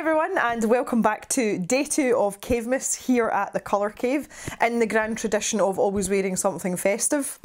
everyone and welcome back to day two of Cavemas here at the Colour Cave in the grand tradition of always wearing something festive.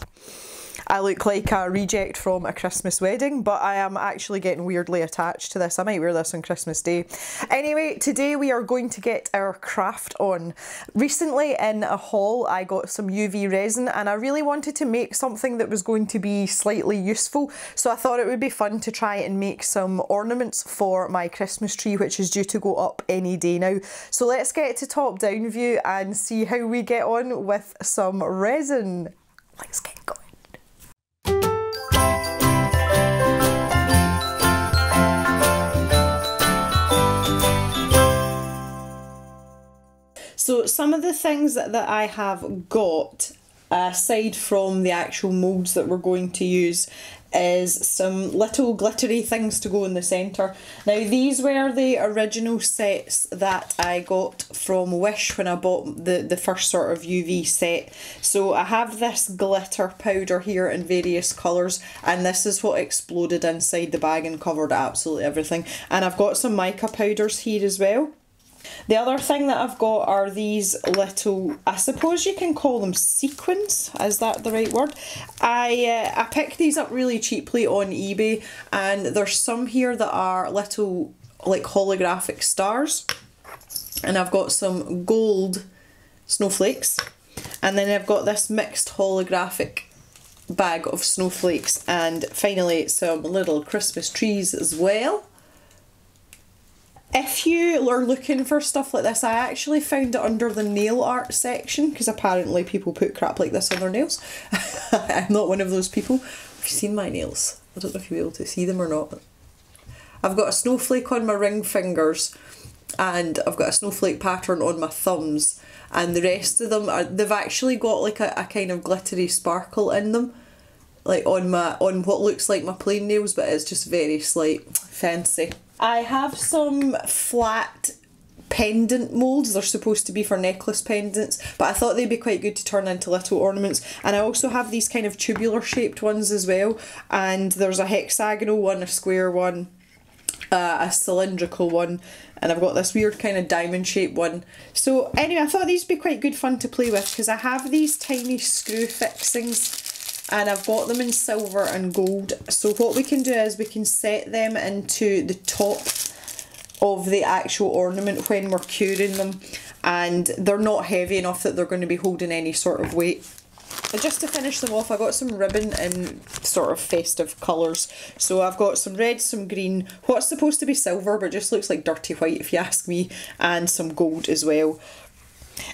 I look like a reject from a Christmas wedding, but I am actually getting weirdly attached to this. I might wear this on Christmas Day. Anyway, today we are going to get our craft on. Recently in a haul, I got some UV resin and I really wanted to make something that was going to be slightly useful. So I thought it would be fun to try and make some ornaments for my Christmas tree, which is due to go up any day now. So let's get to top down view and see how we get on with some resin. Let's get going. So some of the things that, that I have got uh, aside from the actual moulds that we're going to use is some little glittery things to go in the centre. Now these were the original sets that I got from Wish when I bought the, the first sort of UV set. So I have this glitter powder here in various colours and this is what exploded inside the bag and covered absolutely everything. And I've got some mica powders here as well. The other thing that I've got are these little, I suppose you can call them sequins, is that the right word? I, uh, I picked these up really cheaply on eBay and there's some here that are little like holographic stars and I've got some gold snowflakes and then I've got this mixed holographic bag of snowflakes and finally some little Christmas trees as well. If you are looking for stuff like this, I actually found it under the nail art section because apparently people put crap like this on their nails. I'm not one of those people. Have you seen my nails? I don't know if you'll be able to see them or not. I've got a snowflake on my ring fingers and I've got a snowflake pattern on my thumbs and the rest of them are they've actually got like a, a kind of glittery sparkle in them like on my on what looks like my plain nails but it's just very slight fancy I have some flat pendant moulds. They're supposed to be for necklace pendants, but I thought they'd be quite good to turn into little ornaments. And I also have these kind of tubular shaped ones as well. And there's a hexagonal one, a square one, uh, a cylindrical one, and I've got this weird kind of diamond shaped one. So anyway, I thought these would be quite good fun to play with because I have these tiny screw fixings and I've got them in silver and gold. So what we can do is we can set them into the top of the actual ornament when we're curing them and they're not heavy enough that they're going to be holding any sort of weight. And just to finish them off, I got some ribbon in sort of festive colours. So I've got some red, some green, what's supposed to be silver but just looks like dirty white if you ask me, and some gold as well.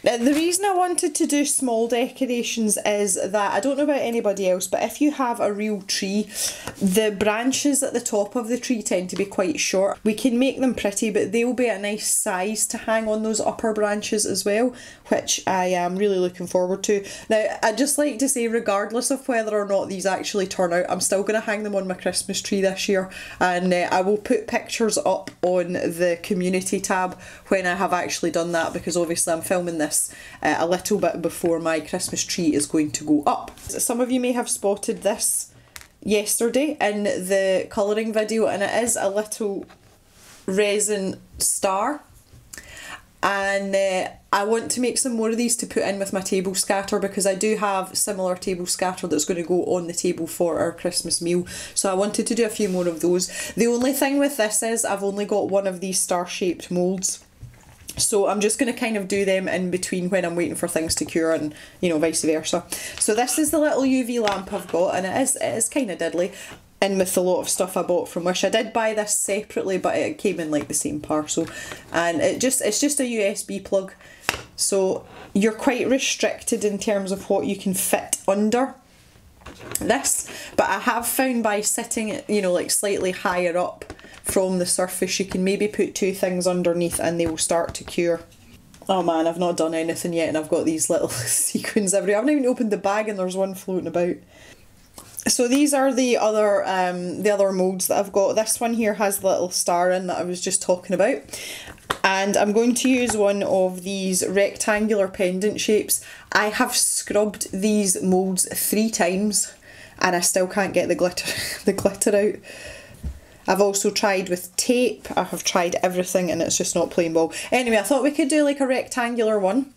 Now, the reason I wanted to do small decorations is that I don't know about anybody else, but if you have a real tree, the branches at the top of the tree tend to be quite short. We can make them pretty, but they'll be a nice size to hang on those upper branches as well, which I am really looking forward to. Now, I'd just like to say, regardless of whether or not these actually turn out, I'm still going to hang them on my Christmas tree this year, and uh, I will put pictures up on the community tab when I have actually done that because obviously I'm filming this uh, a little bit before my Christmas tree is going to go up. Some of you may have spotted this yesterday in the colouring video and it is a little resin star and uh, I want to make some more of these to put in with my table scatter because I do have similar table scatter that's going to go on the table for our Christmas meal so I wanted to do a few more of those. The only thing with this is I've only got one of these star shaped moulds so I'm just going to kind of do them in between when I'm waiting for things to cure and, you know, vice versa. So this is the little UV lamp I've got and it is, it is kind of diddly in with a lot of stuff I bought from Wish. I did buy this separately but it came in like the same parcel and it just it's just a USB plug so you're quite restricted in terms of what you can fit under this but I have found by sitting it, you know like slightly higher up from the surface you can maybe put two things underneath and they will start to cure. Oh man, I've not done anything yet and I've got these little sequins everywhere. I haven't even opened the bag and there's one floating about. So these are the other um, the other moulds that I've got. This one here has the little star in that I was just talking about. And I'm going to use one of these rectangular pendant shapes. I have scrubbed these moulds three times and I still can't get the glitter the glitter out. I've also tried with tape, I have tried everything and it's just not playing ball. Anyway, I thought we could do like a rectangular one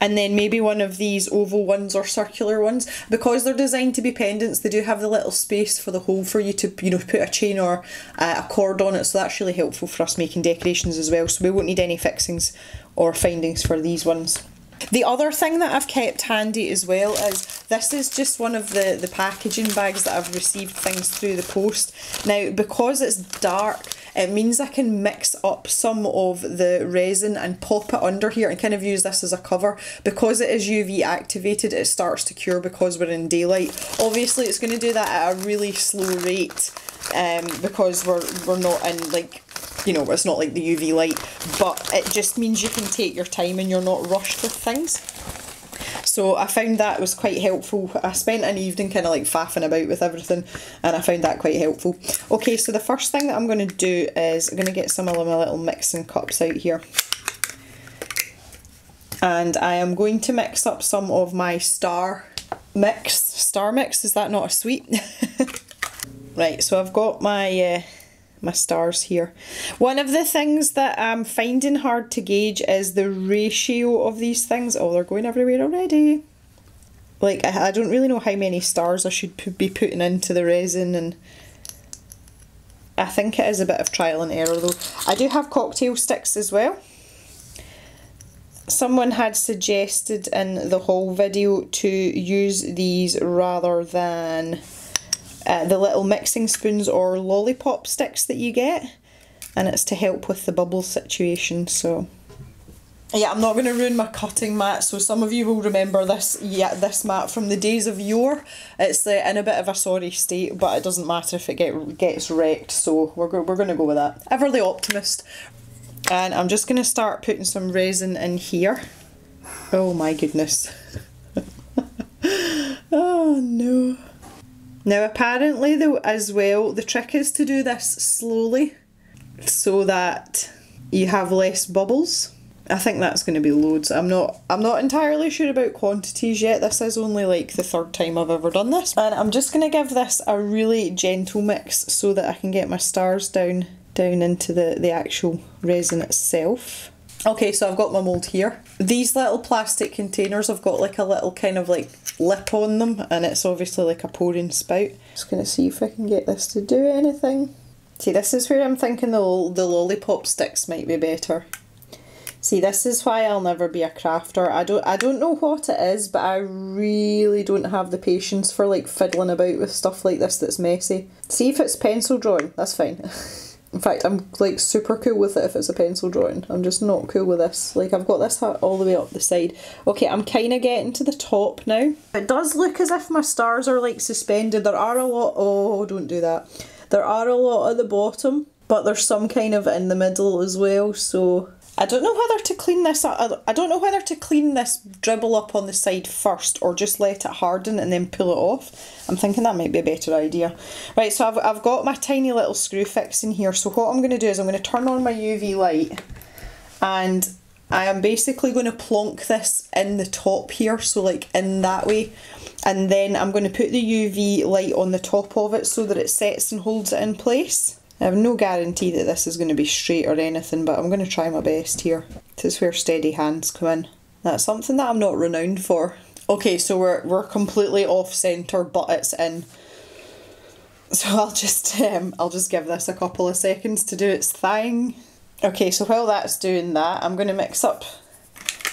and then maybe one of these oval ones or circular ones. Because they're designed to be pendants they do have the little space for the hole for you to you know put a chain or uh, a cord on it. So that's really helpful for us making decorations as well. So we won't need any fixings or findings for these ones the other thing that I've kept handy as well is this is just one of the, the packaging bags that I've received things through the post. Now, because it's dark, it means I can mix up some of the resin and pop it under here and kind of use this as a cover. Because it is UV activated, it starts to cure because we're in daylight. Obviously, it's going to do that at a really slow rate um, because we're, we're not in like you know, it's not like the UV light, but it just means you can take your time and you're not rushed with things. So I found that was quite helpful. I spent an evening kind of like faffing about with everything and I found that quite helpful. Okay, so the first thing that I'm going to do is I'm going to get some of my little mixing cups out here. And I am going to mix up some of my star mix. Star mix, is that not a sweet? right, so I've got my... Uh, my stars here. One of the things that I'm finding hard to gauge is the ratio of these things. Oh, they're going everywhere already. Like, I, I don't really know how many stars I should be putting into the resin and I think it is a bit of trial and error though. I do have cocktail sticks as well. Someone had suggested in the haul video to use these rather than uh, the little mixing spoons or lollipop sticks that you get and it's to help with the bubble situation so. Yeah I'm not going to ruin my cutting mat so some of you will remember this yeah this mat from the days of yore. It's uh, in a bit of a sorry state but it doesn't matter if it get, gets wrecked so we're, we're going to go with that. Ever the optimist and I'm just going to start putting some resin in here. Oh my goodness. Oh no now apparently though as well, the trick is to do this slowly so that you have less bubbles. I think that's going to be loads. I'm not I'm not entirely sure about quantities yet. This is only like the third time I've ever done this. And I'm just going to give this a really gentle mix so that I can get my stars down down into the, the actual resin itself. Okay, so I've got my mould here. These little plastic containers have got like a little kind of like lip on them and it's obviously like a pouring spout. Just gonna see if I can get this to do anything. See, this is where I'm thinking the, the lollipop sticks might be better. See, this is why I'll never be a crafter. I don't I don't know what it is, but I really don't have the patience for like fiddling about with stuff like this that's messy. See if it's pencil drawing, that's fine. In fact, I'm like super cool with it if it's a pencil drawing. I'm just not cool with this. Like I've got this all the way up the side. Okay, I'm kind of getting to the top now. It does look as if my stars are like suspended. There are a lot, oh don't do that. There are a lot at the bottom, but there's some kind of in the middle as well. So I don't know whether to clean this up. I don't know whether to clean this dribble up on the side first or just let it harden and then pull it off. I'm thinking that might be a better idea. Right, so I've, I've got my tiny little screw fix in here. So what I'm going to do is I'm going to turn on my UV light and I am basically going to plonk this in the top here. So like in that way. And then I'm going to put the UV light on the top of it so that it sets and holds it in place. I have no guarantee that this is going to be straight or anything, but I'm going to try my best here. This is where steady hands come in. That's something that I'm not renowned for. Okay, so we're, we're completely off centre, but it's in. So I'll just um, I'll just give this a couple of seconds to do its thing. Okay, so while that's doing that, I'm going to mix up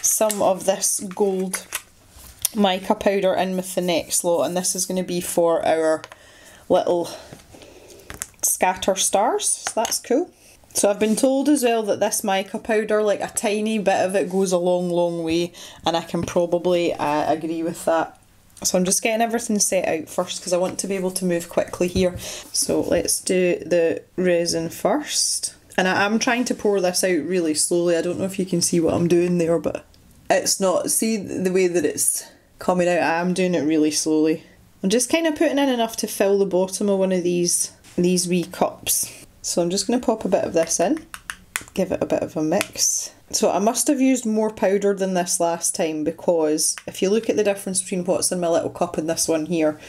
some of this gold mica powder in with the next lot, and this is going to be for our little scatter stars, so that's cool. So I've been told as well that this mica powder, like a tiny bit of it goes a long, long way, and I can probably uh, agree with that. So I'm just getting everything set out first because I want to be able to move quickly here. So let's do the resin first. And I am trying to pour this out really slowly. I don't know if you can see what I'm doing there, but it's not, see the way that it's coming out, I am doing it really slowly. I'm just kind of putting in enough to fill the bottom of one of these these wee cups. So I'm just going to pop a bit of this in, give it a bit of a mix. So I must have used more powder than this last time because if you look at the difference between what's in my little cup and this one here,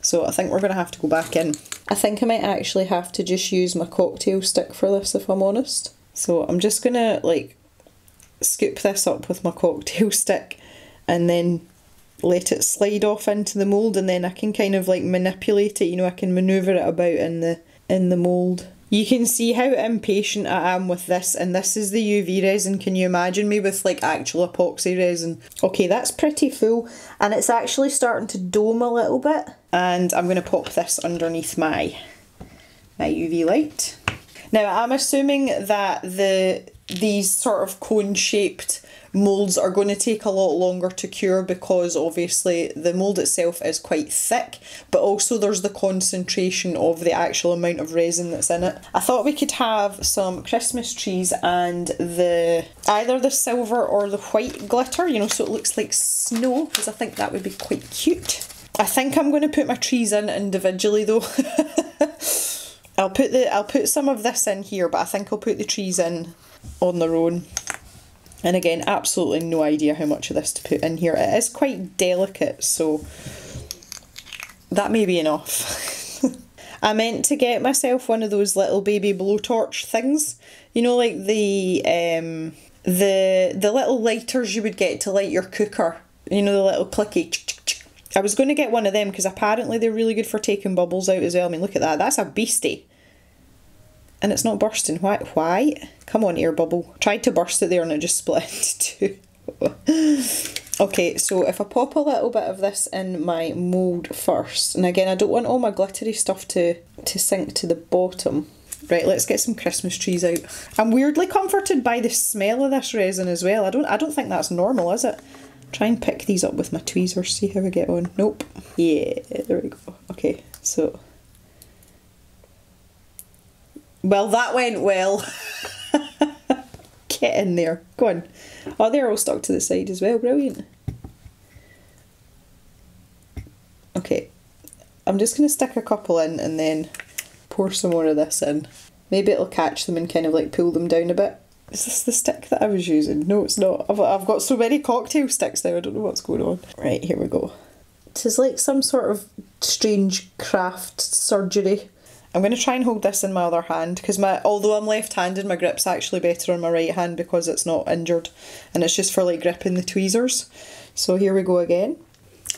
so I think we're going to have to go back in. I think I might actually have to just use my cocktail stick for this if I'm honest. So I'm just gonna like scoop this up with my cocktail stick and then let it slide off into the mould and then I can kind of like manipulate it, you know, I can manoeuvre it about in the in the mould. You can see how impatient I am with this and this is the UV resin. Can you imagine me with like actual epoxy resin? Okay, that's pretty full and it's actually starting to dome a little bit and I'm going to pop this underneath my my UV light. Now I'm assuming that the these sort of cone shaped moulds are going to take a lot longer to cure because obviously the mould itself is quite thick but also there's the concentration of the actual amount of resin that's in it. I thought we could have some Christmas trees and the either the silver or the white glitter you know so it looks like snow because I think that would be quite cute. I think I'm going to put my trees in individually though. I'll put the I'll put some of this in here but I think I'll put the trees in on their own. And again, absolutely no idea how much of this to put in here. It is quite delicate, so that may be enough. I meant to get myself one of those little baby blowtorch things. You know, like the um, the the little lighters you would get to light your cooker. You know, the little clicky. I was going to get one of them because apparently they're really good for taking bubbles out as well. I mean, look at that. That's a beastie and it's not bursting. Why? Why? Come on, air bubble. Tried to burst it there and it just split two. okay, so if I pop a little bit of this in my mould first, and again, I don't want all my glittery stuff to, to sink to the bottom. Right, let's get some Christmas trees out. I'm weirdly comforted by the smell of this resin as well. I don't I don't think that's normal, is it? Try and pick these up with my tweezers, see how we get on. Nope. Yeah, there we go. Okay, so well, that went well. Get in there. Go on. Oh, they're all stuck to the side as well. Brilliant. Okay. I'm just going to stick a couple in and then pour some more of this in. Maybe it'll catch them and kind of like pull them down a bit. Is this the stick that I was using? No, it's not. I've, I've got so many cocktail sticks now, I don't know what's going on. Right, here we go. It is like some sort of strange craft surgery I'm going to try and hold this in my other hand because my although I'm left-handed my grip's actually better on my right hand because it's not injured and it's just for like gripping the tweezers. So here we go again.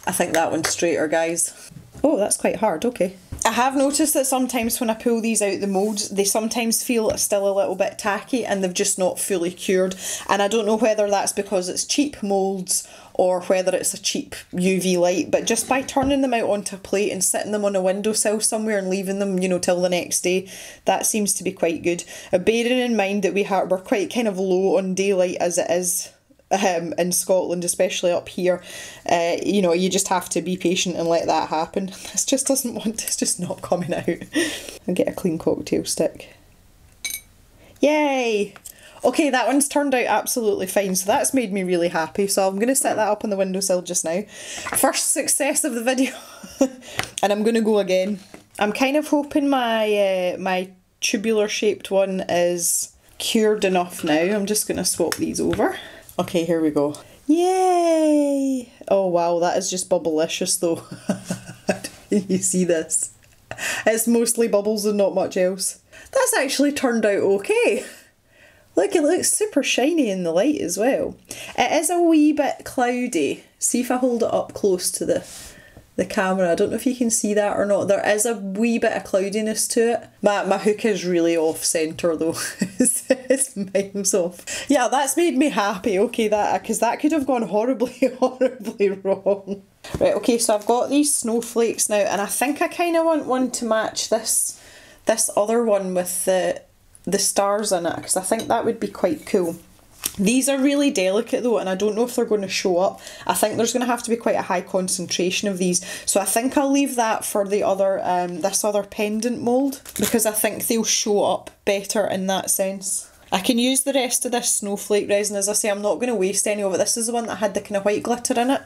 I think that one's straighter guys. Oh that's quite hard, okay. I have noticed that sometimes when I pull these out the moulds they sometimes feel still a little bit tacky and they've just not fully cured and I don't know whether that's because it's cheap moulds or whether it's a cheap UV light, but just by turning them out onto a plate and sitting them on a windowsill somewhere and leaving them, you know, till the next day, that seems to be quite good. Uh, bearing in mind that we have, we're quite kind of low on daylight as it is um, in Scotland, especially up here, uh, you know, you just have to be patient and let that happen. This just doesn't want, it's just not coming out. and get a clean cocktail stick. Yay! Okay, that one's turned out absolutely fine, so that's made me really happy. So I'm going to set that up on the windowsill just now. First success of the video. and I'm going to go again. I'm kind of hoping my, uh, my tubular shaped one is cured enough now. I'm just going to swap these over. Okay, here we go. Yay! Oh wow, that is just bubblicious though. you see this? It's mostly bubbles and not much else. That's actually turned out okay. Look, it looks super shiny in the light as well. It is a wee bit cloudy. See if I hold it up close to the the camera. I don't know if you can see that or not. There is a wee bit of cloudiness to it. My, my hook is really off centre though. it's, miles off. Yeah, that's made me happy. Okay, that because that could have gone horribly, horribly wrong. Right, okay, so I've got these snowflakes now and I think I kind of want one to match this this other one with the the stars in it because I think that would be quite cool. These are really delicate though and I don't know if they're going to show up. I think there's going to have to be quite a high concentration of these. So I think I'll leave that for the other, um, this other pendant mould because I think they'll show up better in that sense. I can use the rest of this snowflake resin. As I say, I'm not going to waste any of it. This is the one that had the kind of white glitter in it.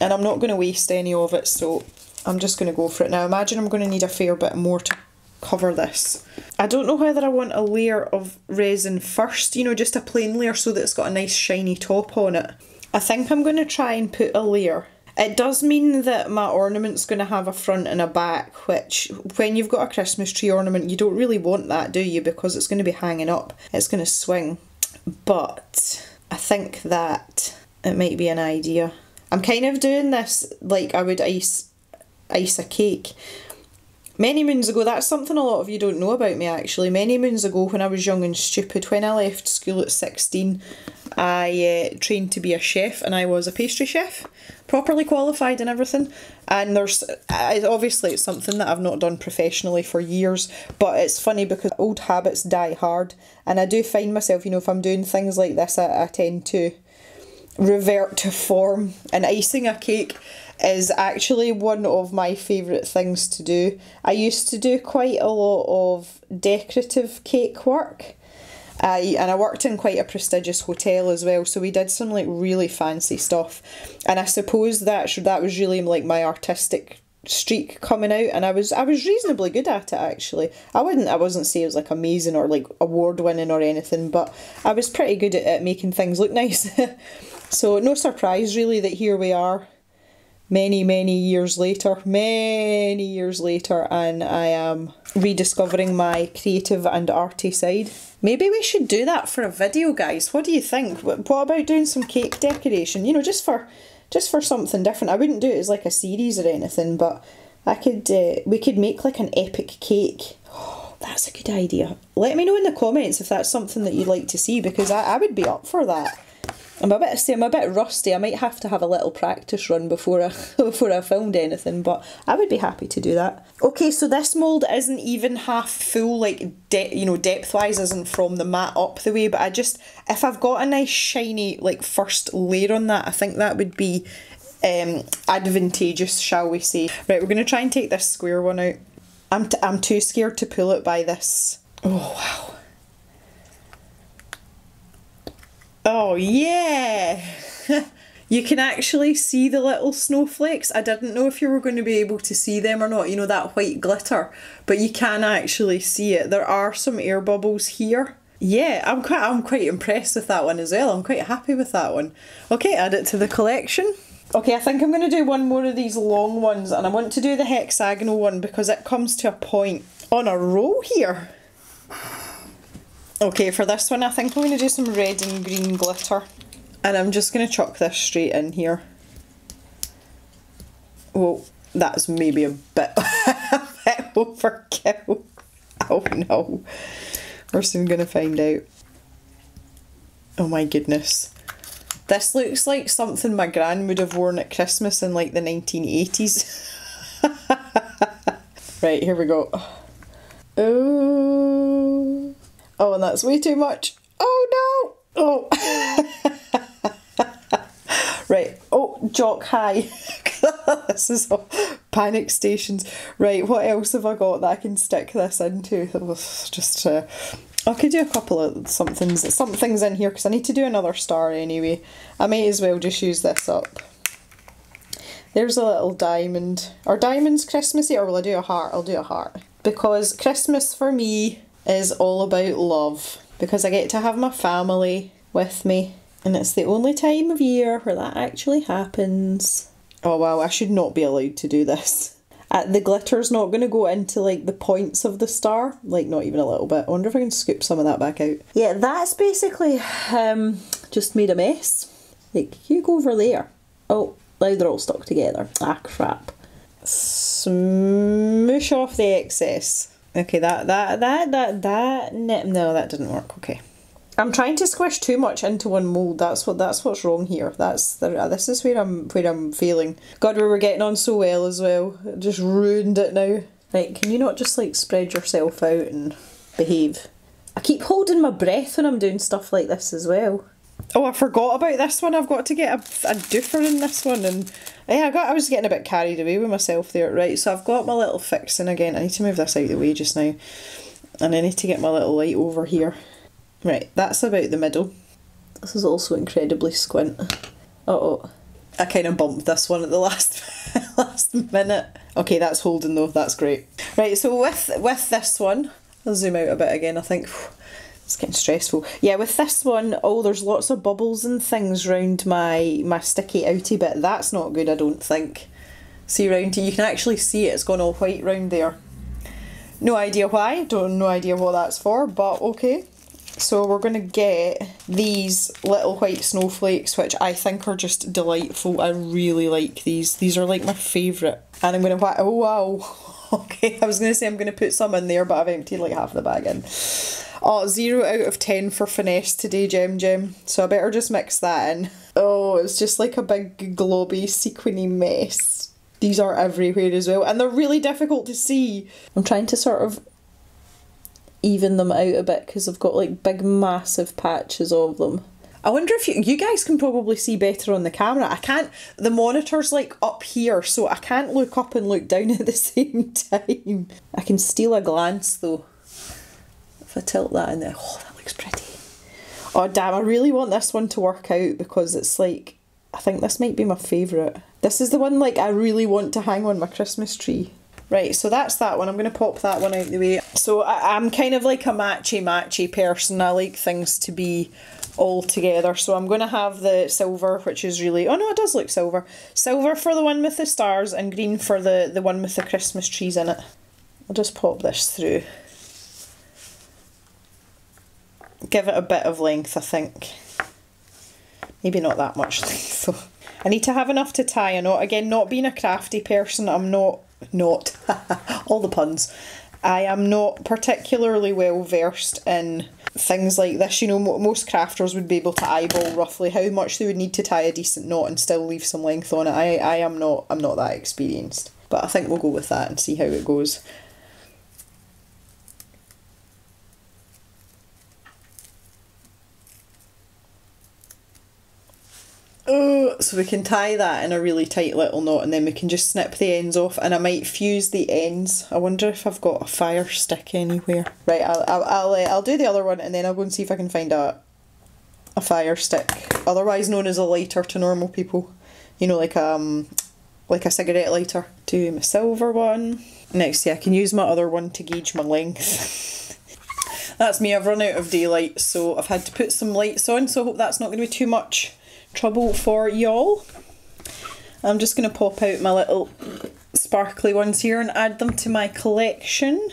And I'm not going to waste any of it, so I'm just going to go for it. Now, imagine I'm going to need a fair bit more to cover this. I don't know whether I want a layer of resin first, you know, just a plain layer so that it's got a nice shiny top on it. I think I'm going to try and put a layer. It does mean that my ornament's going to have a front and a back, which when you've got a Christmas tree ornament, you don't really want that, do you? Because it's going to be hanging up, it's going to swing. But I think that it might be an idea. I'm kind of doing this like I would ice ice a cake. Many moons ago, that's something a lot of you don't know about me actually. Many moons ago, when I was young and stupid, when I left school at 16, I uh, trained to be a chef and I was a pastry chef, properly qualified and everything. And there's obviously it's something that I've not done professionally for years, but it's funny because old habits die hard. And I do find myself, you know, if I'm doing things like this, I, I tend to revert to form. And icing a cake is actually one of my favourite things to do. I used to do quite a lot of decorative cake work. Uh, I, and I worked in quite a prestigious hotel as well, so we did some like really fancy stuff. And I suppose that that was really like my artistic streak coming out and I was I was reasonably good at it actually. I wouldn't I wasn't say it was like amazing or like award winning or anything, but I was pretty good at, at making things look nice. so no surprise really that here we are many, many years later, many years later, and I am rediscovering my creative and arty side. Maybe we should do that for a video, guys. What do you think? What about doing some cake decoration? You know, just for just for something different. I wouldn't do it as like a series or anything, but I could. Uh, we could make like an epic cake. That's a good idea. Let me know in the comments if that's something that you'd like to see because I, I would be up for that. I'm a bit I'm a bit rusty. I might have to have a little practice run before I before I filmed anything, but I would be happy to do that. Okay, so this mold isn't even half full, like de- you know, depth wise isn't from the mat up the way. But I just if I've got a nice shiny like first layer on that, I think that would be um advantageous, shall we say? Right, we're gonna try and take this square one out. I'm t- I'm too scared to pull it by this. Oh wow. Oh yeah! you can actually see the little snowflakes. I didn't know if you were going to be able to see them or not, you know, that white glitter, but you can actually see it. There are some air bubbles here. Yeah, I'm quite I'm quite impressed with that one as well. I'm quite happy with that one. Okay, add it to the collection. Okay, I think I'm going to do one more of these long ones and I want to do the hexagonal one because it comes to a point on a row here. Okay, for this one I think I'm going to do some red and green glitter. And I'm just going to chuck this straight in here. Well, that's maybe a bit, a bit overkill. Oh no. We're soon going to find out. Oh my goodness. This looks like something my gran would have worn at Christmas in like the 1980s. right, here we go. Oh. Oh, and that's way too much. Oh no! Oh. right. Oh, jock high. this is all panic stations. Right, what else have I got that I can stick this into? Just uh, I could do a couple of somethings, some things in here because I need to do another star anyway. I may as well just use this up. There's a little diamond. Are diamonds Christmassy or will I do a heart? I'll do a heart. Because Christmas for me is all about love because I get to have my family with me and it's the only time of year where that actually happens. Oh wow, I should not be allowed to do this. Uh, the glitter's not going to go into like the points of the star, like not even a little bit. I wonder if I can scoop some of that back out. Yeah, that's basically um, just made a mess. Like, you go over there. Oh, now they're all stuck together. Ah, crap. Smoosh off the excess. Okay, that, that, that, that, that, no, that didn't work, okay. I'm trying to squish too much into one mold. That's what that's what's wrong here. That's the this is where I'm where I'm failing. God, we were getting on so well as well. just ruined it now. Right, can you not just like spread yourself out and behave? I keep holding my breath when I'm doing stuff like this as well. Oh, I forgot about this one. I've got to get a, a doofer in this one, and yeah, I got. I was getting a bit carried away with myself there. Right, so I've got my little fixing again. I need to move this out of the way just now, and I need to get my little light over here. Right, that's about the middle. This is also incredibly squint. Uh oh. I kind of bumped this one at the last last minute. Okay, that's holding though. That's great. Right, so with with this one, I'll zoom out a bit again. I think It's getting stressful. Yeah, with this one, oh, there's lots of bubbles and things round my my sticky outy bit. That's not good, I don't think. See round here, you can actually see it. It's gone all white round there. No idea why. Don't no idea what that's for, but okay. So we're going to get these little white snowflakes, which I think are just delightful. I really like these. These are like my favourite. And I'm going to, oh wow. Okay, I was going to say I'm going to put some in there, but I've emptied like half the bag in. Oh, zero out of ten for finesse today, Gem Gem. So I better just mix that in. Oh, it's just like a big globby sequiny mess. These are everywhere as well, and they're really difficult to see. I'm trying to sort of even them out a bit because I've got like big massive patches of them. I wonder if you, you guys can probably see better on the camera. I can't, the monitor's like up here, so I can't look up and look down at the same time. I can steal a glance though. If I tilt that in there, oh, that looks pretty. Oh damn, I really want this one to work out because it's like, I think this might be my favourite. This is the one like I really want to hang on my Christmas tree. Right, so that's that one. I'm going to pop that one out the way. So I, am kind of like a matchy matchy person. I like things to be all together. So I'm going to have the silver, which is really... Oh no, it does look silver. Silver for the one with the stars and green for the, the one with the Christmas trees in it. I'll just pop this through. Give it a bit of length, I think. Maybe not that much length, though. I need to have enough to tie a knot. Again, not being a crafty person, I'm not not all the puns. I am not particularly well versed in things like this. You know, most crafters would be able to eyeball roughly how much they would need to tie a decent knot and still leave some length on it. I, I am not I'm not that experienced. But I think we'll go with that and see how it goes. Oh, so we can tie that in a really tight little knot and then we can just snip the ends off and I might fuse the ends. I wonder if I've got a fire stick anywhere. Right, I'll, I'll, I'll, uh, I'll do the other one and then I'll go and see if I can find a, a fire stick, otherwise known as a lighter to normal people. You know, like um, like a cigarette lighter. Do my silver one. Next, yeah, I can use my other one to gauge my length. that's me, I've run out of daylight, so I've had to put some lights on, so I hope that's not going to be too much trouble for y'all. I'm just going to pop out my little sparkly ones here and add them to my collection.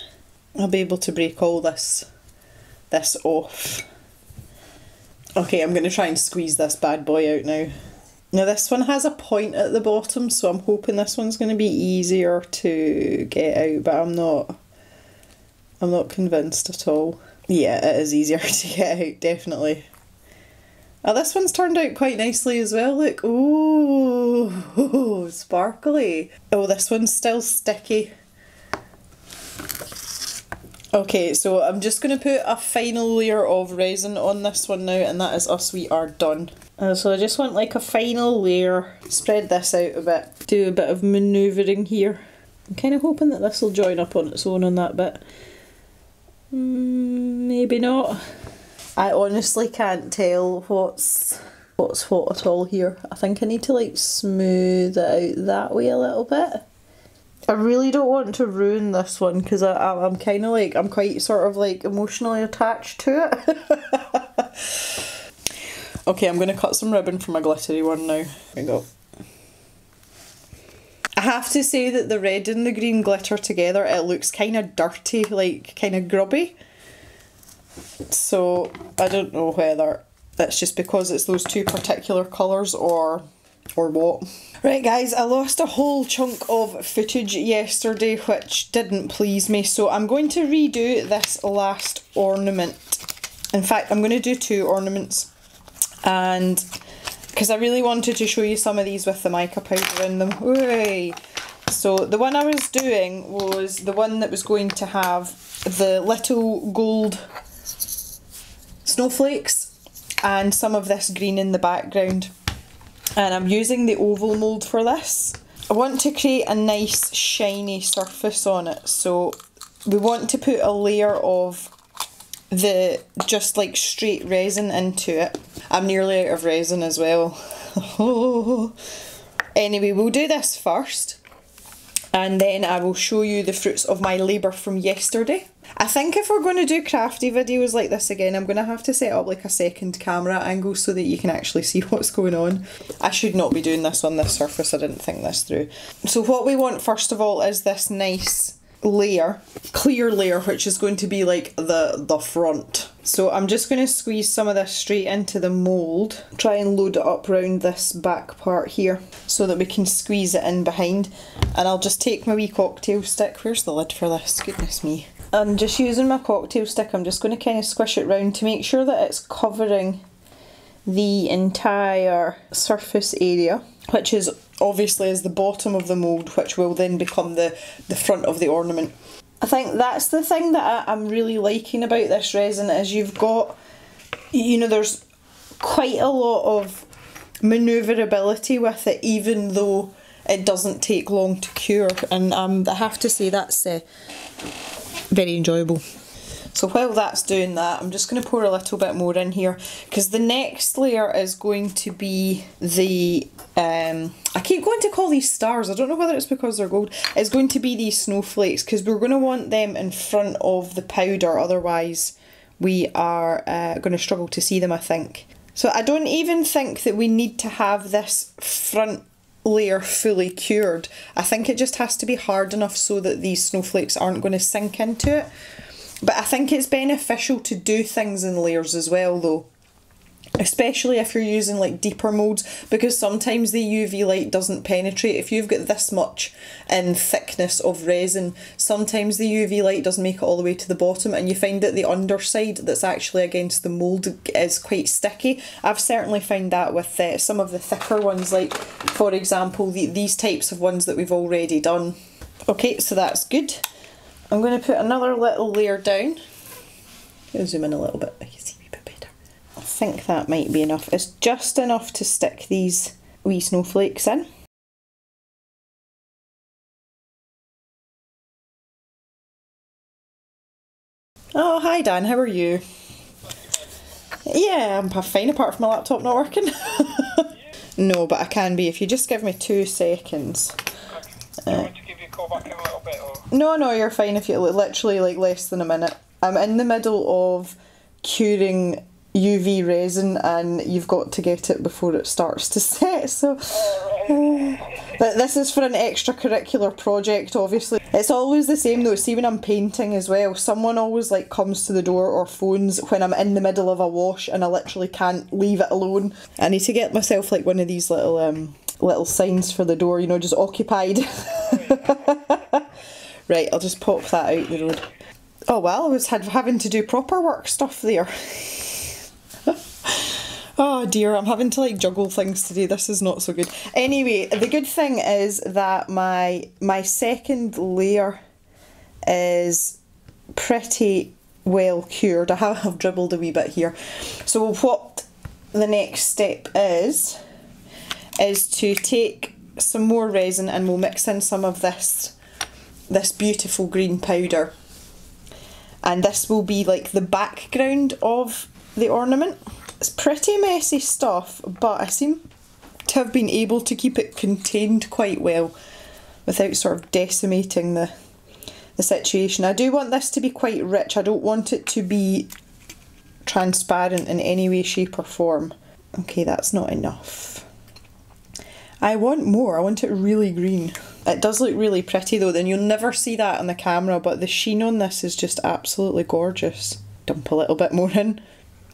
I'll be able to break all this this off. Okay, I'm going to try and squeeze this bad boy out now. Now this one has a point at the bottom, so I'm hoping this one's going to be easier to get out, but I'm not I'm not convinced at all. Yeah, it is easier to get out, definitely. Oh, this one's turned out quite nicely as well. Look, oh, sparkly. Oh, this one's still sticky. Okay, so I'm just going to put a final layer of resin on this one now and that is us, we are done. Uh, so I just want like a final layer, spread this out a bit, do a bit of manoeuvring here. I'm kind of hoping that this will join up on its own on that bit. Mm, maybe not. I honestly can't tell what's what's what at all here. I think I need to like smooth it out that way a little bit. I really don't want to ruin this one because I, I, I'm kind of like, I'm quite sort of like emotionally attached to it. okay, I'm going to cut some ribbon for my glittery one now. Here we go. I have to say that the red and the green glitter together, it looks kind of dirty, like kind of grubby. So I don't know whether that's just because it's those two particular colours or or what. Right guys, I lost a whole chunk of footage yesterday which didn't please me so I'm going to redo this last ornament. In fact I'm going to do two ornaments and because I really wanted to show you some of these with the mica powder in them. So the one I was doing was the one that was going to have the little gold snowflakes and some of this green in the background. And I'm using the oval mould for this. I want to create a nice shiny surface on it. So we want to put a layer of the just like straight resin into it. I'm nearly out of resin as well. anyway, we'll do this first and then I will show you the fruits of my labour from yesterday. I think if we're going to do crafty videos like this again, I'm going to have to set up like a second camera angle so that you can actually see what's going on. I should not be doing this on this surface, I didn't think this through. So what we want first of all is this nice layer, clear layer, which is going to be like the, the front. So I'm just going to squeeze some of this straight into the mould, try and load it up around this back part here so that we can squeeze it in behind. And I'll just take my wee cocktail stick, where's the lid for this, goodness me. And just using my cocktail stick, I'm just going to kind of squish it round to make sure that it's covering the entire surface area, which is obviously is the bottom of the mould, which will then become the, the front of the ornament. I think that's the thing that I, I'm really liking about this resin is you've got, you know, there's quite a lot of manoeuvrability with it, even though it doesn't take long to cure. And um, I have to say that's uh, very enjoyable. So while that's doing that, I'm just going to pour a little bit more in here because the next layer is going to be the, um, I keep going to call these stars, I don't know whether it's because they're gold, it's going to be these snowflakes because we're going to want them in front of the powder, otherwise we are uh, going to struggle to see them I think. So I don't even think that we need to have this front layer fully cured. I think it just has to be hard enough so that these snowflakes aren't going to sink into it. But I think it's beneficial to do things in layers as well though. Especially if you're using like deeper moulds because sometimes the UV light doesn't penetrate. If you've got this much in thickness of resin, sometimes the UV light doesn't make it all the way to the bottom and you find that the underside that's actually against the mould is quite sticky. I've certainly found that with uh, some of the thicker ones like for example the, these types of ones that we've already done. Okay, so that's good. I'm going to put another little layer down. I'll zoom in a little bit, I a bit better. I think that might be enough. It's just enough to stick these wee snowflakes in. Oh, hi Dan, how are you? Yeah, I'm fine apart from my laptop not working. no, but I can be if you just give me two seconds. Uh, no, no, you're fine if you literally like less than a minute. I'm in the middle of curing UV resin and you've got to get it before it starts to set. So, but this is for an extracurricular project. Obviously, it's always the same though. See when I'm painting as well, someone always like comes to the door or phones when I'm in the middle of a wash and I literally can't leave it alone. I need to get myself like one of these little um little signs for the door. You know, just occupied. Right, I'll just pop that out the road. Oh well, I was having to do proper work stuff there. oh dear, I'm having to like juggle things today. This is not so good. Anyway, the good thing is that my my second layer is pretty well cured. I have, have dribbled a wee bit here. So what the next step is, is to take some more resin and we'll mix in some of this this beautiful green powder and this will be like the background of the ornament. It's pretty messy stuff but I seem to have been able to keep it contained quite well without sort of decimating the the situation. I do want this to be quite rich. I don't want it to be transparent in any way, shape or form. Okay, that's not enough. I want more. I want it really green. It does look really pretty though, then you'll never see that on the camera, but the sheen on this is just absolutely gorgeous. Dump a little bit more in.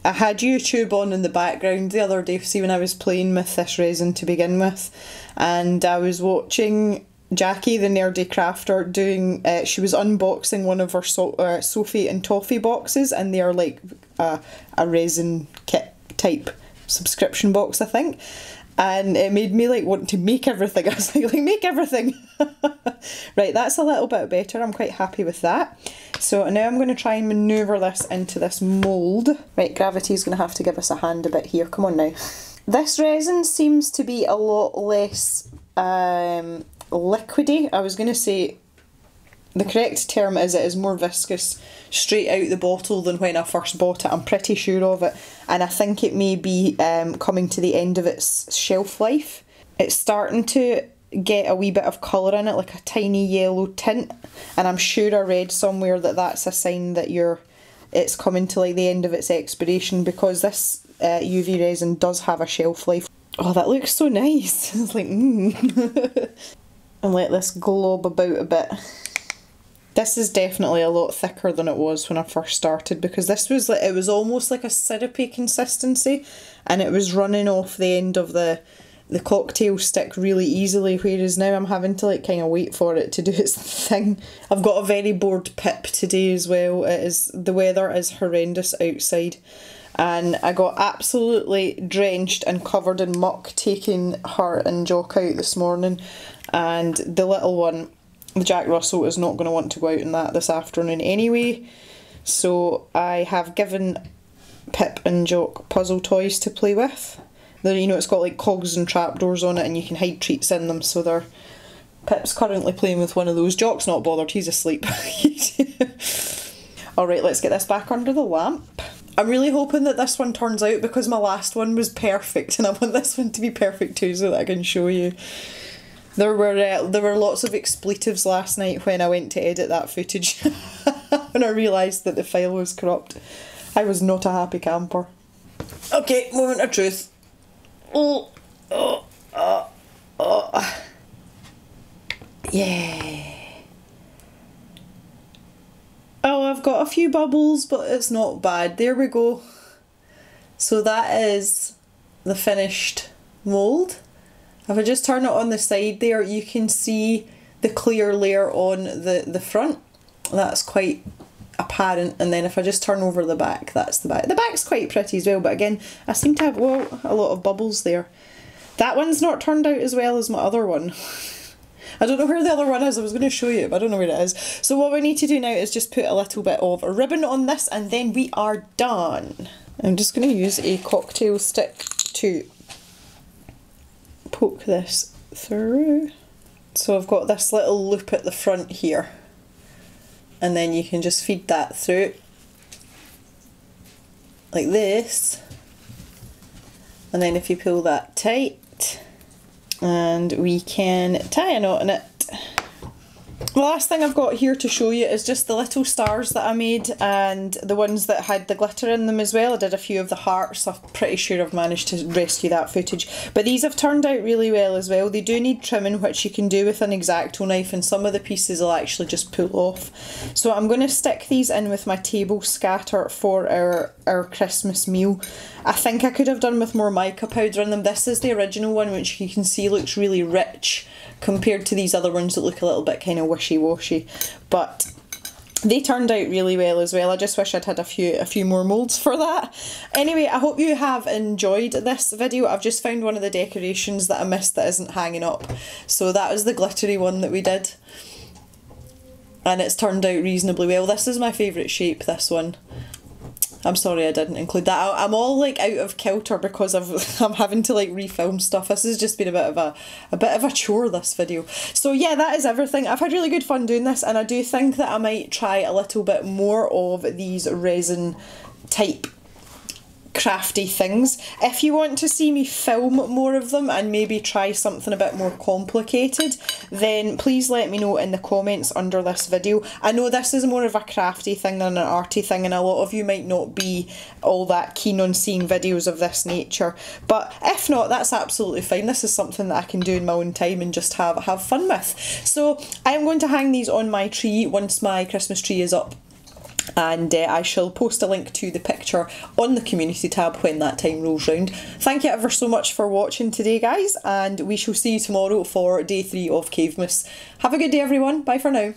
I had YouTube on in the background the other day, see when I was playing with this resin to begin with, and I was watching Jackie, the nerdy crafter, doing. Uh, she was unboxing one of her so, uh, Sophie and Toffee boxes, and they are like a, a resin kit type subscription box, I think and it made me like want to make everything. I was like, like make everything. right, that's a little bit better. I'm quite happy with that. So now I'm going to try and manoeuvre this into this mould. Right, gravity's going to have to give us a hand a bit here. Come on now. This resin seems to be a lot less um, liquidy. I was going to say the correct term is it is more viscous straight out the bottle than when I first bought it. I'm pretty sure of it, and I think it may be um, coming to the end of its shelf life. It's starting to get a wee bit of colour in it, like a tiny yellow tint. And I'm sure I read somewhere that that's a sign that you're it's coming to like the end of its expiration because this uh, UV resin does have a shelf life. Oh, that looks so nice. it's like, mmm. and let this glob about a bit. This is definitely a lot thicker than it was when I first started because this was like, it was almost like a syrupy consistency and it was running off the end of the the cocktail stick really easily whereas now I'm having to like kind of wait for it to do its thing. I've got a very bored pip today as well. It is the weather is horrendous outside and I got absolutely drenched and covered in muck taking her and Jock out this morning and the little one Jack Russell is not going to want to go out in that this afternoon anyway. So I have given Pip and Jock puzzle toys to play with. They're, you know, it's got like cogs and trapdoors on it and you can hide treats in them. So they're Pip's currently playing with one of those. Jock's not bothered, he's asleep. Alright, let's get this back under the lamp. I'm really hoping that this one turns out because my last one was perfect and I want this one to be perfect too so that I can show you. There were uh, there were lots of expletives last night when I went to edit that footage and I realised that the file was corrupt. I was not a happy camper. Okay, moment of truth. Oh, oh, oh, oh. Yeah. Oh, I've got a few bubbles, but it's not bad. There we go. So that is the finished mould. If I just turn it on the side there, you can see the clear layer on the, the front. That's quite apparent. And then if I just turn over the back, that's the back. The back's quite pretty as well, but again, I seem to have, well, a lot of bubbles there. That one's not turned out as well as my other one. I don't know where the other one is, I was going to show you, but I don't know where it is. So what we need to do now is just put a little bit of a ribbon on this and then we are done. I'm just going to use a cocktail stick to poke this through. So I've got this little loop at the front here. And then you can just feed that through. Like this. And then if you pull that tight and we can tie a knot in it the last thing I've got here to show you is just the little stars that I made and the ones that had the glitter in them as well. I did a few of the hearts, I'm pretty sure I've managed to rescue that footage. But these have turned out really well as well. They do need trimming which you can do with an X-Acto knife and some of the pieces will actually just pull off. So I'm going to stick these in with my table scatter for our, our Christmas meal. I think I could have done with more mica powder in them. This is the original one which you can see looks really rich compared to these other ones that look a little bit kind of wishy-washy. But they turned out really well as well. I just wish I'd had a few a few more moulds for that. Anyway, I hope you have enjoyed this video. I've just found one of the decorations that I missed that isn't hanging up. So that was the glittery one that we did. And it's turned out reasonably well. This is my favourite shape, this one. I'm sorry I didn't include that. I'm all like out of kilter because I've, I'm having to like refilm stuff. This has just been a bit of a, a bit of a chore this video. So yeah, that is everything. I've had really good fun doing this and I do think that I might try a little bit more of these resin type crafty things. If you want to see me film more of them and maybe try something a bit more complicated, then please let me know in the comments under this video. I know this is more of a crafty thing than an arty thing and a lot of you might not be all that keen on seeing videos of this nature, but if not, that's absolutely fine. This is something that I can do in my own time and just have, have fun with. So I'm going to hang these on my tree once my Christmas tree is up and uh, I shall post a link to the picture on the community tab when that time rolls round. Thank you ever so much for watching today guys and we shall see you tomorrow for day 3 of Cavemas. Have a good day everyone, bye for now.